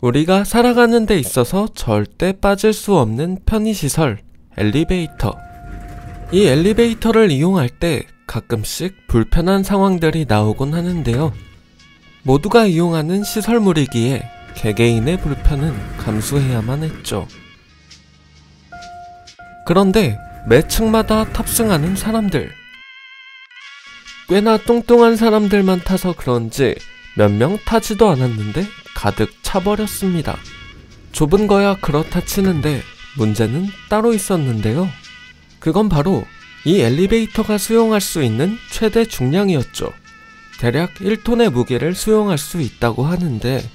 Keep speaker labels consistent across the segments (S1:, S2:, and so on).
S1: 우리가 살아가는 데 있어서 절대 빠질 수 없는 편의시설, 엘리베이터. 이 엘리베이터를 이용할 때 가끔씩 불편한 상황들이 나오곤 하는데요. 모두가 이용하는 시설물이기에 개개인의 불편은 감수해야만 했죠. 그런데 매 층마다 탑승하는 사람들. 꽤나 뚱뚱한 사람들만 타서 그런지 몇 명 타지도 않았는데 가득 차버렸습니다. 좁은 거야 그렇다 치는데 문제는 따로 있었는데요. 그건 바로 이 엘리베이터가 수용할 수 있는 최대 중량이었죠. 대략 1톤의 무게를 수용할 수 있다고 하는데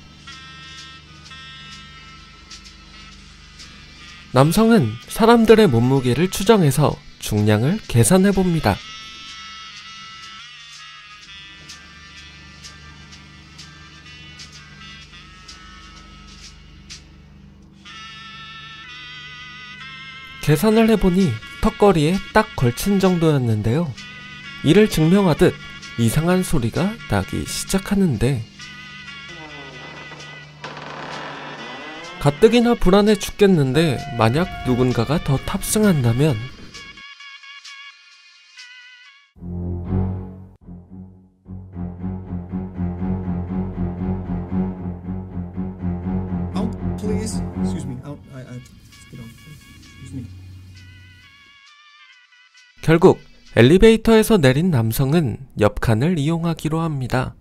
S1: 남성은 사람들의 몸무게를 추정해서 중량을 계산해 봅니다. 계산을 해보니 턱걸이에 딱 걸친 정도였는데요. 이를 증명하듯 이상한 소리가 나기 시작하는데 가뜩이나 불안해 죽겠는데 만약 누군가가 더 탑승한다면
S2: Out, me.
S1: 결국 엘리베이터에서 내린 남성은 옆 칸을 이용하기로 합니다.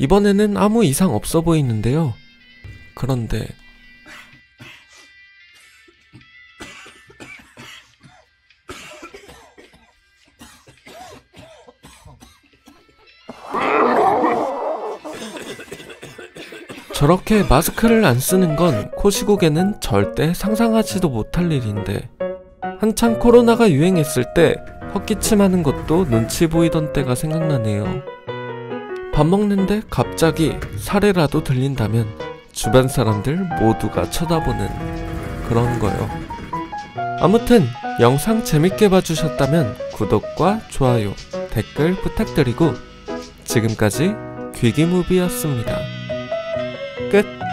S1: 이번에는 아무 이상 없어 보이는데요. 그런데 저렇게 마스크를 안 쓰는 건 코시국에는 절대 상상하지도 못할 일인데 한창 코로나가 유행했을 때 헛기침 하는 것도 눈치 보이던 때가 생각나네요. 밥 먹는데 갑자기 사례라도 들린다면 주변 사람들 모두가 쳐다보는 그런 거요. 아무튼 영상 재밌게 봐주셨다면 구독과 좋아요, 댓글 부탁드리고 지금까지 귀기무비였습니다. 끝